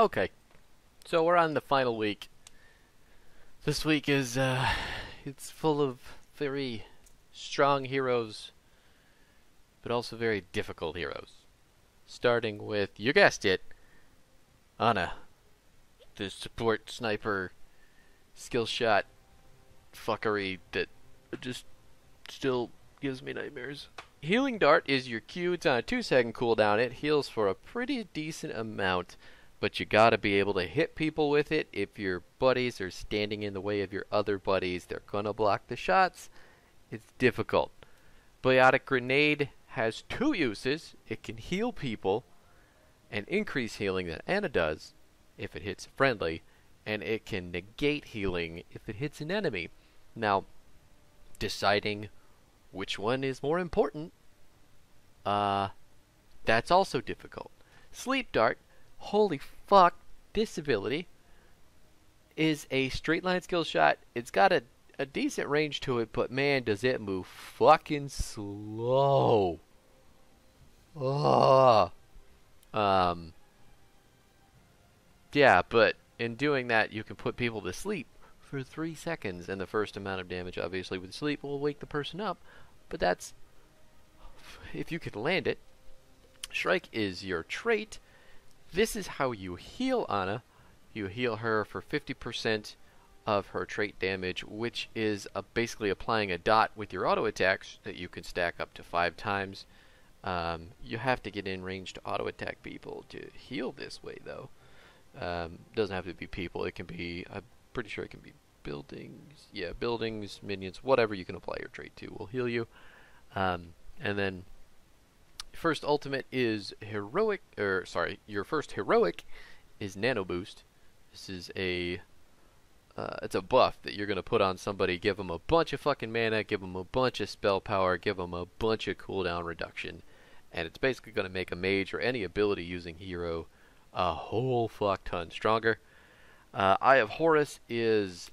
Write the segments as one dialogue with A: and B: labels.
A: Okay, so we're on the final week. This week is, uh, it's full of very strong heroes, but also very difficult heroes. Starting with, you guessed it, Ana, the support sniper skill shot fuckery that just still gives me nightmares. Healing Dart is your Q. It's on a 2 second cooldown. It heals for a pretty decent amount, but you gotta be able to hit people with it. If your buddies are standing in the way of your other buddies, they're gonna block the shots. It's difficult. Biotic Grenade has two uses. It can heal people and increase healing that Ana does if it hits a friendly, and it can negate healing if it hits an enemy. Now, deciding which one is more important, uh, that's also difficult. Sleep Dart, holy fuck, this ability is a straight line skill shot. It's got a, a decent range to it, but man, does it move fucking slow. Ugh. Um, yeah, but in doing that, you can put people to sleep for three seconds, and the first amount of damage, obviously, with sleep will wake the person up. But that's if you can land it. Shrike is your trait. This is how you heal Ana. You heal her for 50% of her trait damage, which is basically applying a dot with your auto attacks that you can stack up to five times. Um, you have to get in range to auto attack people to heal this way, though. Um, doesn't have to be people. It can be. I'm pretty sure it can be buildings. Yeah, buildings, minions, whatever you can apply your trait to will heal you. Um, and then first ultimate is heroic, or sorry, your first heroic is nano boost. This is a uh, it's a buff that you're gonna put on somebody. Give them a bunch of fucking mana. Give them a bunch of spell power. Give them a bunch of cooldown reduction, and it's basically gonna make a mage or any ability using hero a whole fuck ton stronger. Uh, Eye of Horus is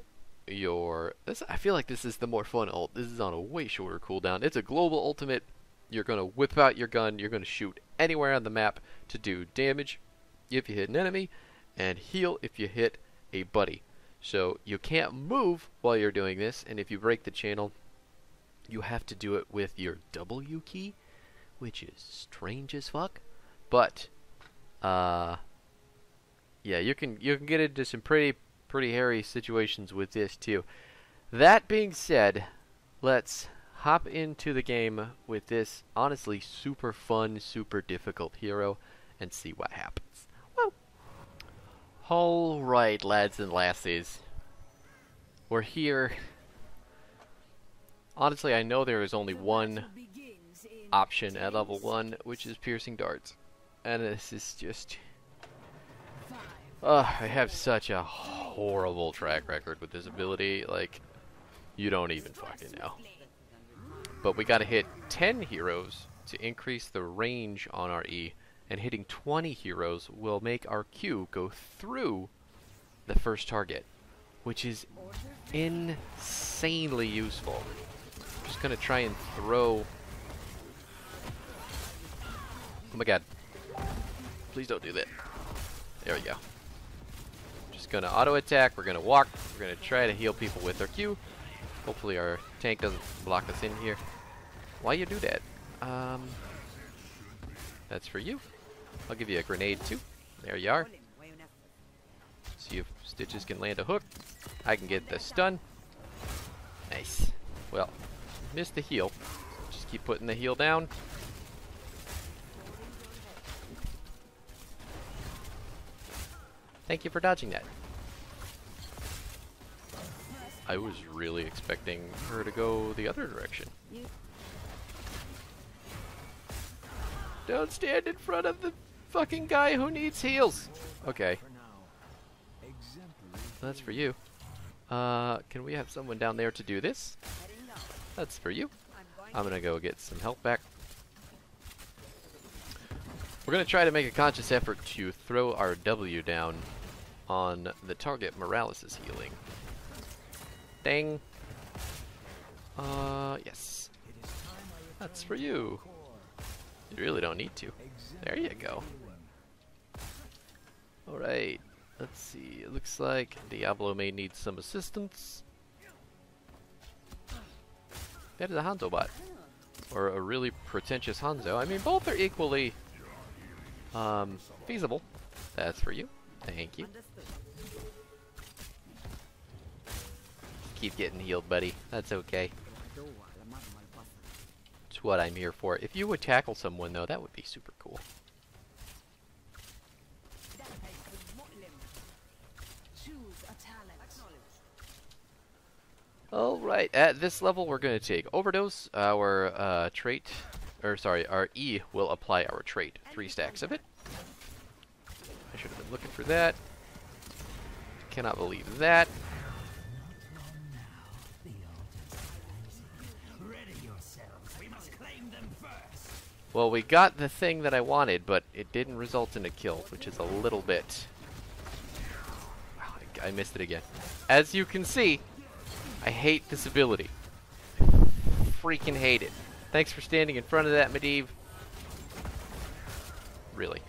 A: your. This, I feel like this is the more fun ult. This is on a way shorter cooldown. It's a global ultimate. You're gonna whip out your gun. You're gonna shoot anywhere on the map to do damage if you hit an enemy, and heal if you hit a buddy. So you can't move while you're doing this, and if you break the channel, you have to do it with your W key, which is strange as fuck. But uh, yeah, you can you can get into some pretty pretty hairy situations with this too. That being said, let's hop into the game with this honestly super fun, super difficult hero and see what happens. Well, alright lads and lassies. We're here. Honestly, I know there is only one option at level 1, which is piercing darts. And this is just Ugh, I have such a horrible track record with this ability, like, you don't even fucking know. But we gotta hit 10 heroes to increase the range on our E, and hitting 20 heroes will make our Q go through the first target, which is insanely useful. I'm just gonna try and throw... Oh my god. Please don't do that. There we go just going to auto attack. We're going to walk. We're going to try to heal people with our Q. Hopefully our tank doesn't block us in here. Why you do that? Um, that's for you. I'll give you a grenade too. There you are. See if Stitches can land a hook. I can get the stun. Nice. Well, missed the heal. Just keep putting the heal down. Thank you for dodging that. I was really expecting her to go the other direction. Don't stand in front of the fucking guy who needs heals. Okay. That's for you. Uh, can we have someone down there to do this? That's for you. I'm gonna go get some help back. We're gonna try to make a conscious effort to throw our W down on the target Morales' healing. Dang. Uh, yes. That's for you. You really don't need to. There you go. Alright, let's see. It looks like Diablo may need some assistance. That is a Hanzo bot. Or a really pretentious Hanzo. I mean, both are equally um, feasible. That's for you. Thank you. Keep getting healed, buddy. That's okay. It's what I'm here for. If you would tackle someone, though, that would be super cool. Alright, at this level we're going to take Overdose, our uh, trait, or sorry, our E will apply our trait. Three stacks of it. I should have been looking for that. Cannot believe that. Well, we got the thing that I wanted, but it didn't result in a kill, which is a little bit... Wow, I missed it again. As you can see, I hate this ability. Freaking hate it. Thanks for standing in front of that, Medivh. Really.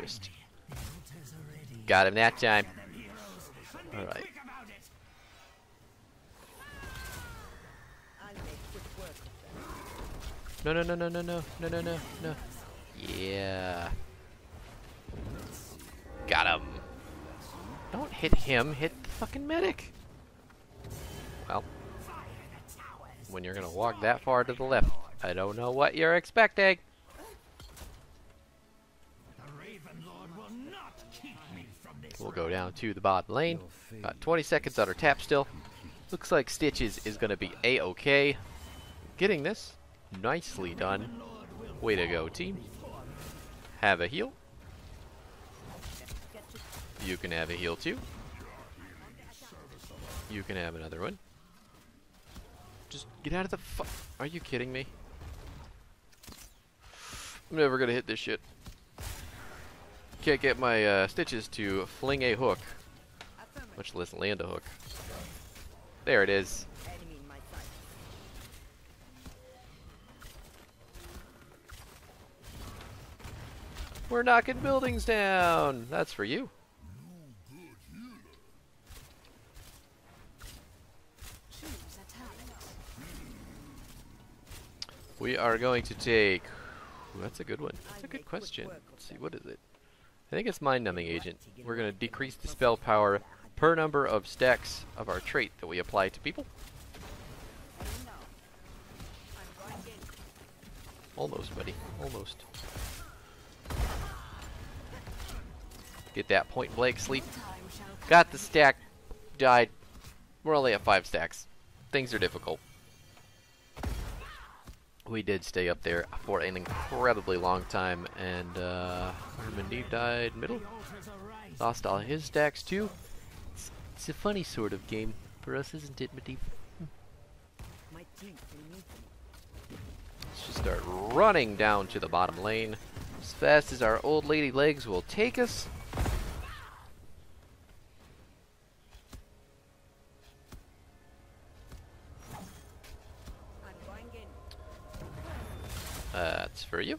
A: Missed. Got him that time. Alright. No, no, no, no, no, no, no, no, no, no. Yeah. Got him. Don't hit him, hit the fucking medic. Well, when you're gonna walk that far to the left, I don't know what you're expecting. We'll go down to the bottom lane. Got 20 seconds on our tap still. Looks like Stitches is gonna be a-okay. Getting this. Nicely done. Way to go, team. Have a heal. You can have a heal too. You can have another one. Just get out of the fu- Are you kidding me? I'm never gonna hit this shit. Can't get my uh, stitches to fling a hook. Much less land a hook. There it is. We're knocking buildings down. That's for you. We are going to take... Ooh, that's a good one. That's a good question. Let's see, what is it? I think it's Mind Numbing Agent. We're going to decrease the spell power per number of stacks of our trait that we apply to people. Almost, buddy. Almost. Get that point blank sleep. Got the stack. Died. We're only at five stacks. Things are difficult. We did stay up there for an incredibly long time, and uh, Medivh died middle. Lost all his stacks too. It's, it's, a funny sort of game for us, isn't it, Medivh? Let's just start running down to the bottom lane as fast as our old lady legs will take us. That's for you.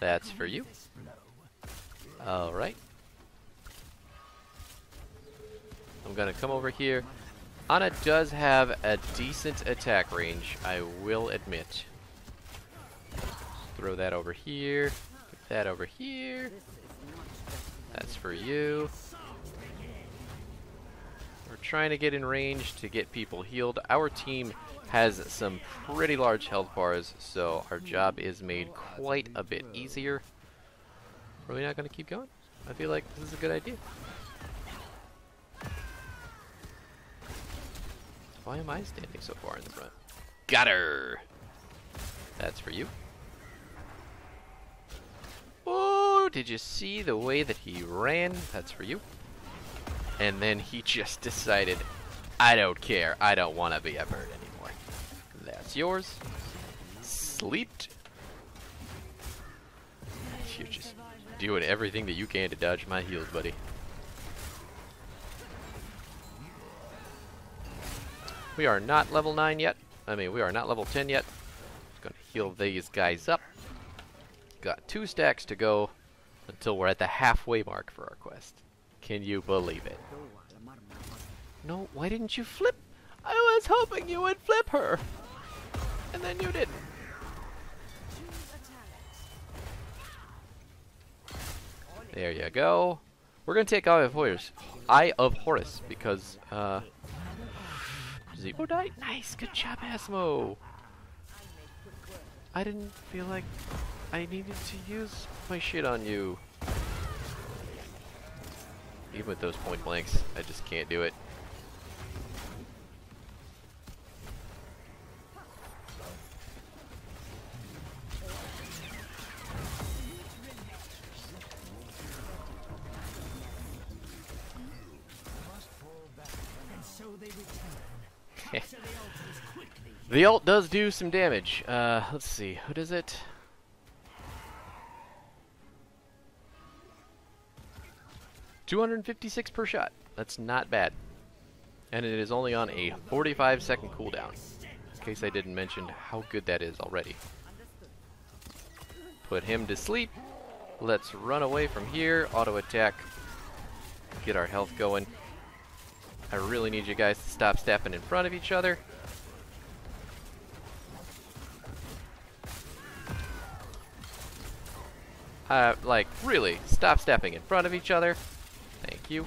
A: That's for you. Alright. I'm gonna come over here. Ana does have a decent attack range, I will admit. Throw that over here. Put that over here. That's for you. We're trying to get in range to get people healed. Our team has some pretty large health bars, so our job is made quite a bit easier. Are we not going to keep going? I feel like this is a good idea. Why am I standing so far in the front? Got her! That's for you. Oh, did you see the way that he ran? That's for you. And then he just decided, I don't care. I don't want to be a bird anymore. That's yours. Sleeped. You're just doing everything that you can to dodge my heals, buddy. We are not level 9 yet. I mean, we are not level 10 yet. Just gonna heal these guys up. Got two stacks to go until we're at the halfway mark for our quest. Can you believe it? No, why didn't you flip? I was hoping you would flip her. And then you didn't. There you go. We're gonna take Eye of Horus. Eye of Horus because uh Zebo died? Nice, good job, Asmo. I didn't feel like I needed to use my shit on you. Even with those point blanks, I just can't do it. the ult does do some damage. Uh, let's see, what is it? Two hundred and fifty-six per shot. That's not bad, and it is only on a forty-five second cooldown. In case I didn't mention how good that is already. Put him to sleep. Let's run away from here. Auto attack. Get our health going. I really need you guys to stop stepping in front of each other. Uh, like, really, stop stepping in front of each other. You.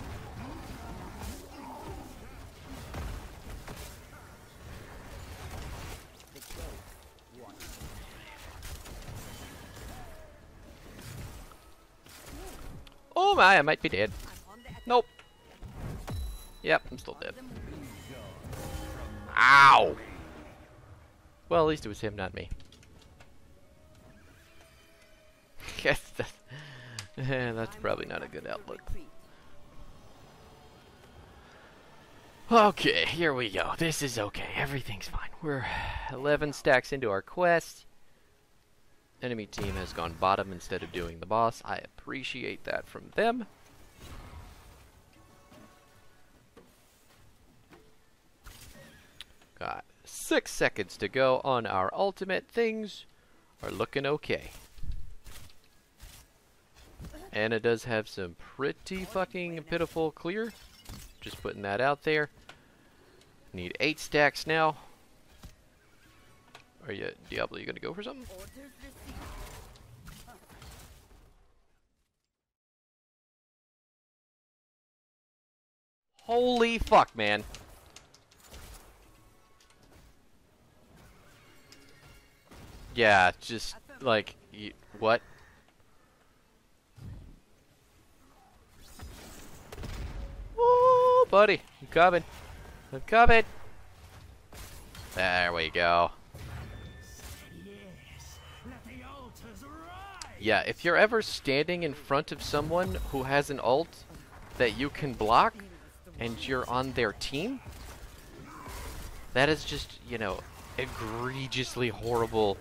A: Oh my, I might be dead. Nope. Yep, I'm still dead. Ow! Well, at least it was him, not me. Yes, that's, that's probably not a good outlook. Okay, here we go. This is okay. Everything's fine. We're 11 stacks into our quest. Enemy team has gone bottom instead of doing the boss. I appreciate that from them. Got six seconds to go on our ultimate. Things are looking okay. Ana does have some pretty fucking pitiful clear. Just putting that out there. Need eight stacks now. Are you, Diablo, you gonna go for something? Holy fuck, man. Yeah, just like, you, what? Buddy, I'm coming. I'm coming. There we go. Yeah, if you're ever standing in front of someone who has an ult that you can block, and you're on their team, that is just, you know, egregiously horrible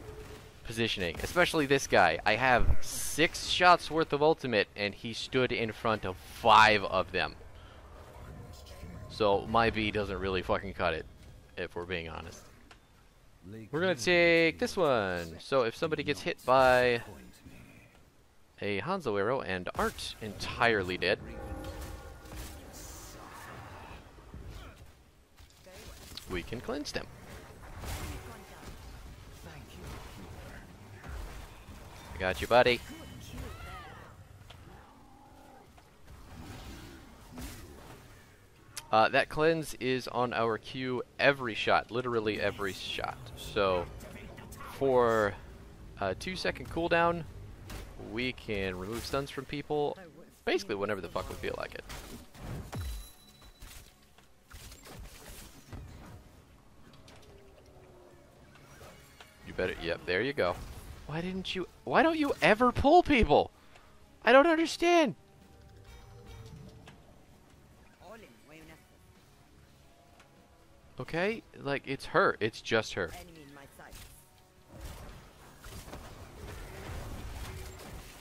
A: positioning. Especially this guy. I have six shots worth of ultimate, and he stood in front of five of them. So my V doesn't really fucking cut it, if we're being honest. We're gonna take this one. So if somebody gets hit by a Hanzo arrow and aren't entirely dead, we can cleanse them. I got you, buddy. Uh, that cleanse is on our Q every shot, literally every shot. So, for a two second cooldown, we can remove stuns from people basically whenever the fuck we feel like it. You better, yep, there you go. Why didn't you, why don't you ever pull people? I don't understand. Okay? Like, it's her. It's just her.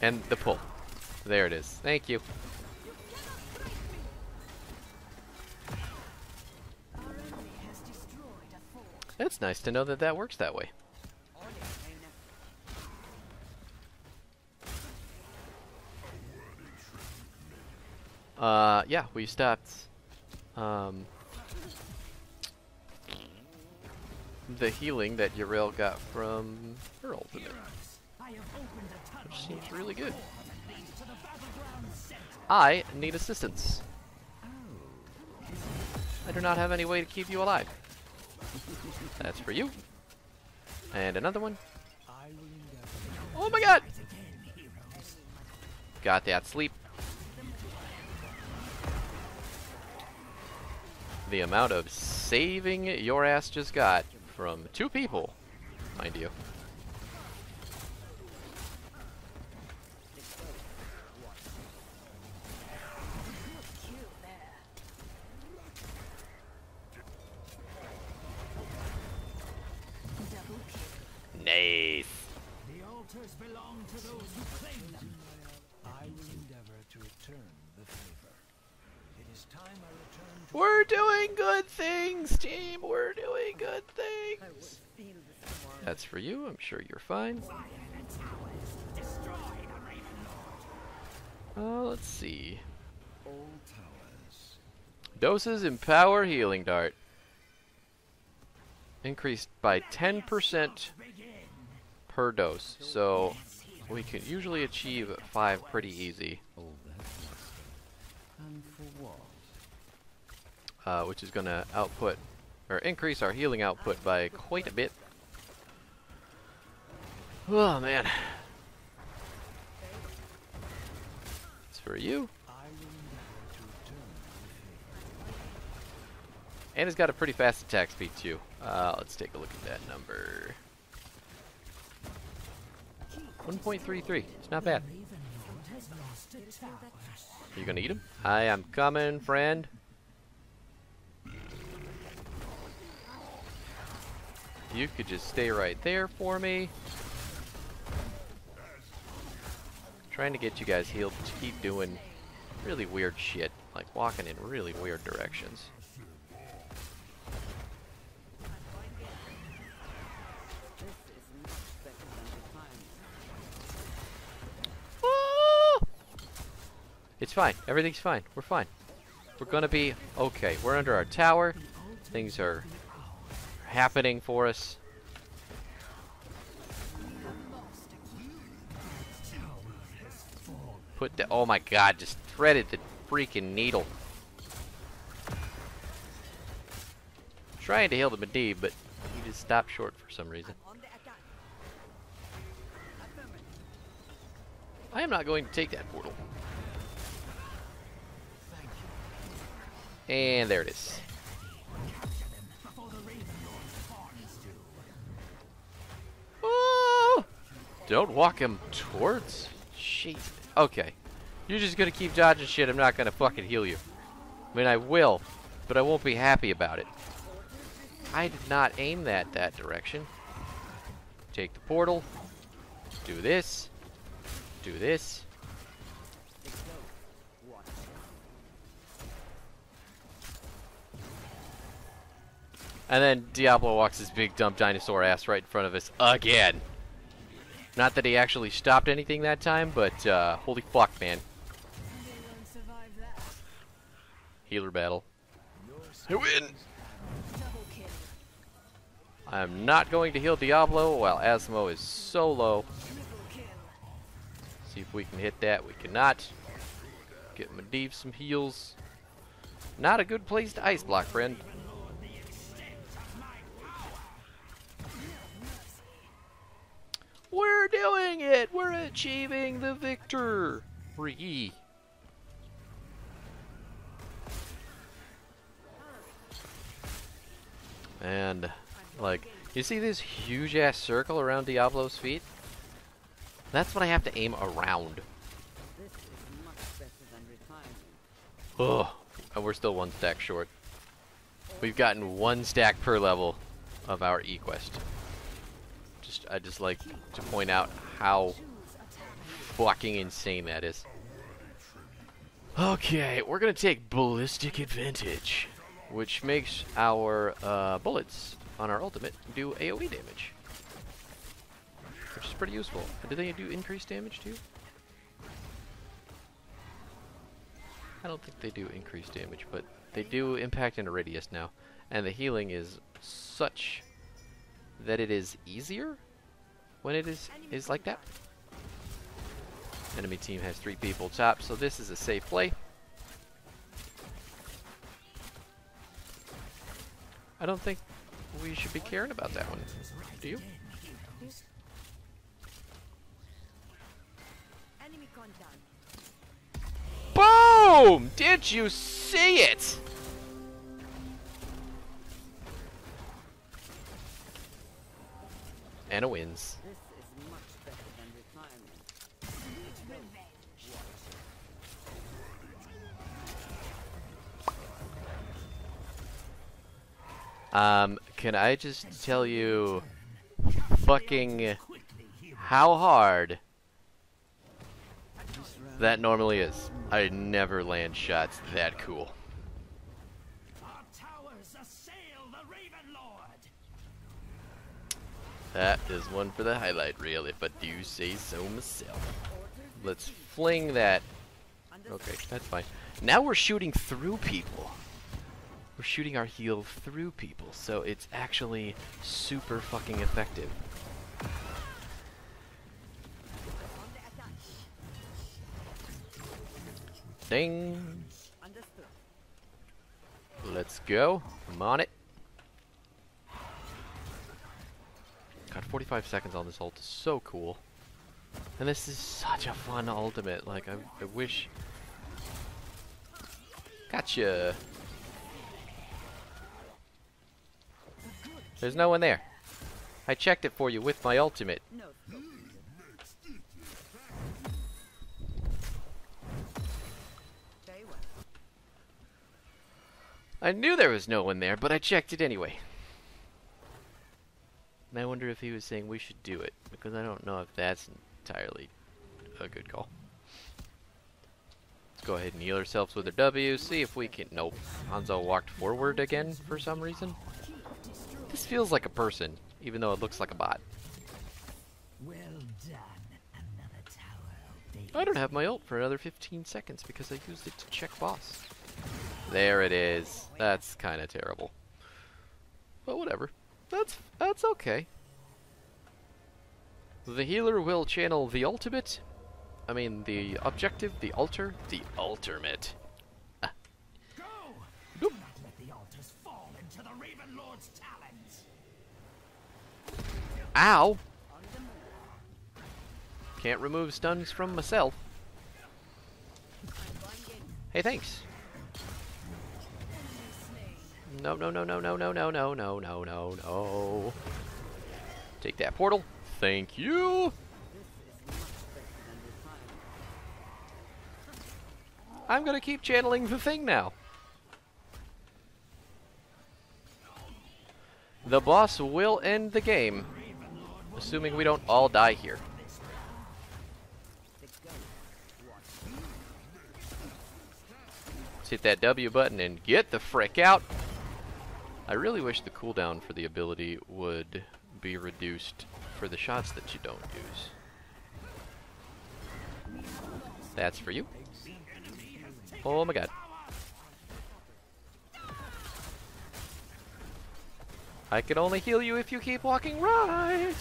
A: And the pull. There it is. Thank you. It's nice to know that that works that way. Uh, yeah, we stopped um, the healing that Yrel got from her ultimate. Which seems really good. I need assistance. Oh. I do not have any way to keep you alive. That's for you. And another one. Oh my god! Got that sleep. The amount of saving your ass just got from two people, mind you. Nice.
B: The altars belong to those who claim them. I will endeavor to return the favor. It is time I return
A: We're doing good things, team. We're doing good things. That's for you. I'm sure you're fine. Uh, let's see. Doses empower healing dart. Increased by 10% per dose. So we can usually achieve 5 pretty easy. Uh, which is going to output or increase our healing output by quite a bit. Oh man, it's for you, and it's got a pretty fast attack speed too. Uh, let's take a look at that number. 1.33. It's not bad.
B: Ravenlord has lost a tower.
A: You gonna eat him? I am coming, friend. You could just stay right there for me. Trying to get you guys healed to keep doing really weird shit, like walking in really weird directions. It's fine. Everything's fine. We're fine. We're gonna be okay. We're under our tower. Things are happening for us. Put the oh my god, just threaded the freaking needle. Trying to heal the Medivh, but he just stopped short for some reason. I am not going to take that portal. And there it is. Ah! Don't walk him towards. Shit. Okay. You're just gonna keep dodging shit. I'm not gonna fucking heal you. I mean, I will, but I won't be happy about it. I did not aim that that direction. Take the portal. Do this. Do this. And then Diablo walks his big dumb dinosaur ass right in front of us again. Not that he actually stopped anything that time, but uh, holy fuck, man. Healer battle. I win! I'm not going to heal Diablo while Asmo is so low. See if we can hit that. We cannot. Get Medivh some heals. Not a good place to ice block, friend. We're doing it! We're achieving the victory! And, like, you see this huge ass circle around Diablo's feet? That's what I have to aim around.
C: This is much better than retirement.
A: Ugh. And we're still one stack short. We've gotten one stack per level of our E-Quest. I just like to point out how fucking insane that is. Okay, we're gonna take ballistic advantage, which makes our uh, bullets on our ultimate do AoE damage. Which is pretty useful. Do they do increased damage too? I don't think they do increased damage, but they do impact in a radius now. And the healing is such that it is easier when it is is like that. Enemy team has three people top, so this is a safe play. I don't think we should be caring about that one. Do you? Boom! Did you see it? Ana wins. Um, can I just tell you fucking how hard that normally is? I never land shots that cool. That is one for the highlight reel, if I do say so myself. Let's fling that. Okay, that's fine. Now we're shooting through people. We're shooting our heal through people, so it's actually super fucking effective. Ding! Let's go. I'm on it. God, 45 seconds on this ult is so cool. And this is such a fun ultimate. Like, I, I wish... Gotcha! There's no one there. I checked it for you with my ultimate. I knew there was no one there, but I checked it anyway. And I wonder if he was saying we should do it, because I don't know if that's entirely a good call. Let's go ahead and heal ourselves with our W, see if we can... Nope. Hanzo walked forward again for some reason. This feels like a person, even though it looks like a bot.
B: Well done. Another tower.
A: I don't have my ult for another 15 seconds because I used it to check boss. There it is. That's kind of terrible. But whatever. That's that's okay. The healer will channel the ultimate. I mean the objective, the altar, the ultimate.
B: Into the Raven Lord's talons.
A: Ow! Can't remove stuns from myself. Hey, thanks. No, no, no, no, no, no, no, no, no, no, no, no. Take that portal. Thank you. I'm gonna keep channeling the thing now. The boss will end the game, assuming we don't all die here. Let's hit that W button and get the frick out. I really wish the cooldown for the ability would be reduced for the shots that you don't use. That's for you. Oh my god. I can only heal you if you keep walking right.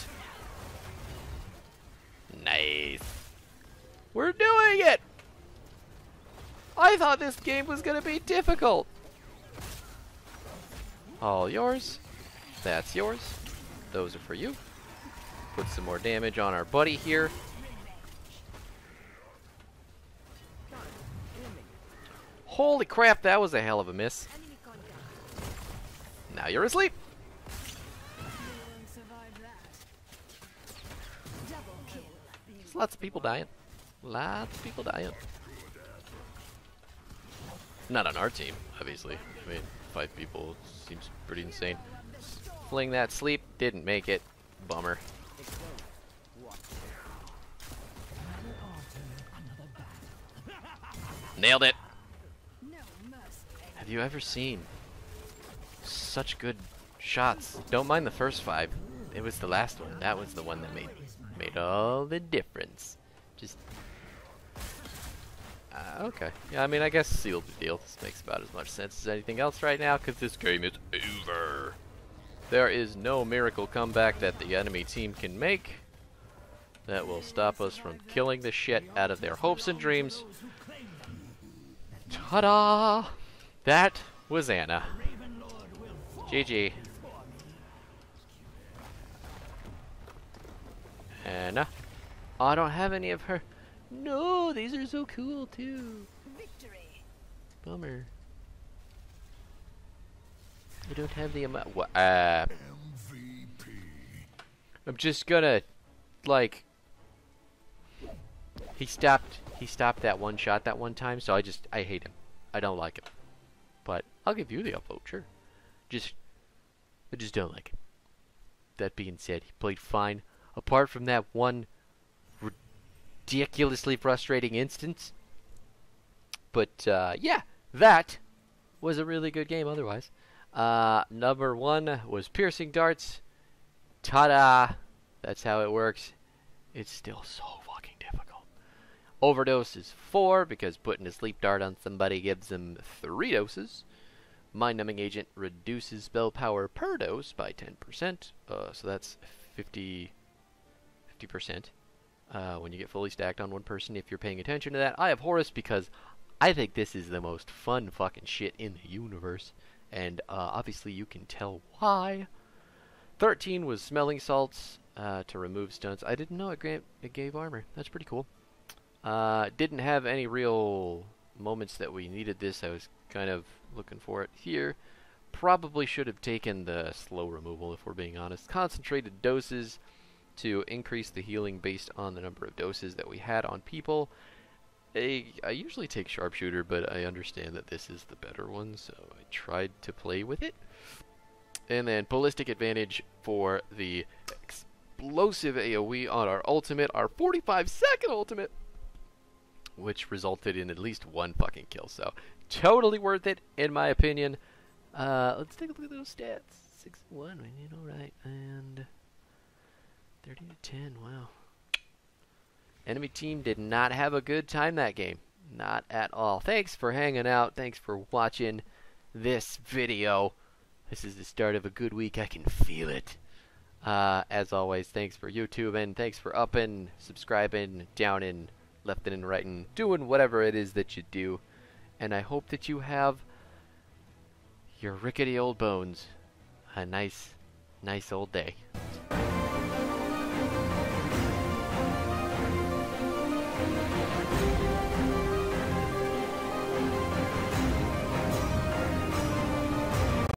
A: Nice. We're doing it! I thought this game was gonna be difficult. All yours. That's yours. Those are for you. Put some more damage on our buddy here. Holy crap, that was a hell of a miss. Now you're asleep. Lots of people dying. Lots of people dying. Not on our team, obviously. I mean, five people seems pretty insane. Fling that sleep, didn't make it. Bummer. Nailed it. Have you ever seen such good shots. Don't mind the first five. It was the last one. That was the one that made made all the difference. Just uh, okay. Yeah, I mean, I guess sealed the deal. This makes about as much sense as anything else right now, because this game is over. There is no miracle comeback that the enemy team can make that will stop us from killing the shit out of their hopes and dreams. Ta-da! That was Ana. GG. Ana. Oh, I don't have any of her. No, these are so cool too.
C: Victory.
A: Bummer. I don't have the amount. What? Uh, I'm just gonna, like. He stopped. He stopped that one shot that one time, so I just I hate him. I don't like him. But I'll give you the upvote, sure. Just, I just don't like him. That being said, he played fine. Apart from that one ridiculously frustrating instance. But uh, yeah, that was a really good game otherwise. Uh, number one was piercing darts. Ta-da! That's how it works. It's still so fucking difficult. Overdose is four because putting a sleep dart on somebody gives them three doses. Mind numbing agent reduces spell power per dose by 10%. Uh, so that's 50 50% uh, when you get fully stacked on one person if you're paying attention to that. I have Horus because I think this is the most fun fucking shit in the universe. And uh, obviously you can tell why. 13 was smelling salts uh, to remove stunts. I didn't know it, gra- it gave armor. That's pretty cool. Uh, didn't have any real moments that we needed this. I was kind of looking for it here. Probably should have taken the slow removal if we're being honest. Concentrated doses to increase the healing based on the number of doses that we had on people. I, I usually take sharpshooter, but I understand that this is the better one, so I tried to play with it. And then ballistic advantage for the explosive AoE on our ultimate, our 45 second ultimate, which resulted in at least one fucking kill. So totally worth it, in my opinion. Uh, let's take a look at those stats. 6 1, we did alright. And 30 to 10, wow. Enemy team did not have a good time that game. Not at all. Thanks for hanging out. Thanks for watching this video. This is the start of a good week. I can feel it. Uh, as always, thanks for YouTube and thanks for upping, subscribing, downing, lefting and righting, doing whatever it is that you do. And I hope that you have your rickety old bones a nice, nice old day.